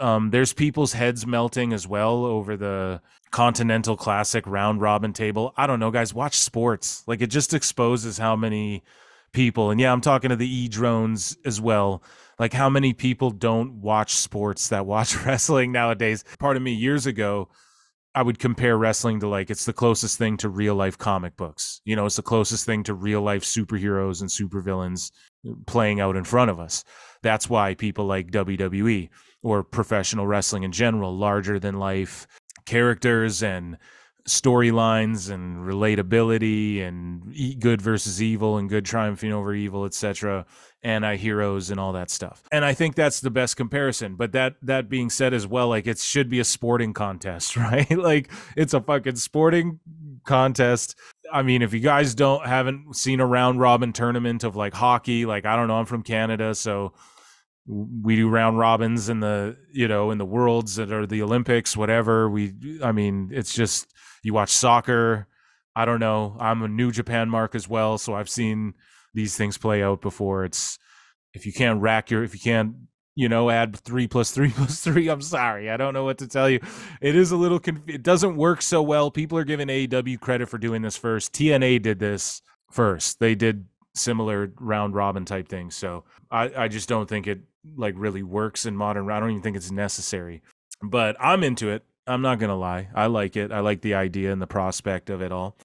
Um, there's people's heads melting as well over the Continental Classic round robin table. I don't know, guys. Watch sports. Like it just exposes how many people, and yeah, I'm talking to the e drones as well. Like how many people don't watch sports that watch wrestling nowadays. Part of me years ago, I would compare wrestling to like it's the closest thing to real life comic books. You know, it's the closest thing to real life superheroes and supervillains uh, playing out in front of us. That's why people like WWE or professional wrestling in general, larger than life characters and storylines and relatability and good versus evil and good triumphing over evil etc anti-heroes and all that stuff. And i think that's the best comparison. But that that being said as well like it should be a sporting contest right? Like it's a fucking sporting contest. I mean if you guys don't haven't seen a round robin tournament of like hockey like i don't know i'm from canada so we do round robins in the you know in the worlds that are the olympics whatever. We i mean it's just you watch soccer i don't know i'm a new japan mark as well so i've seen these things play out before it's if you can't rack your if you can't you know add three plus three plus three i'm sorry i don't know what to tell you it is a little conf- it doesn't work so well people are giving aew credit for doing this first tna did this first they did similar round robin type things so i i just don't think it like really works in modern. I don't even think it's necessary, but I'm into it. I'm not gonna lie. I like it. I like the idea and the prospect of it all.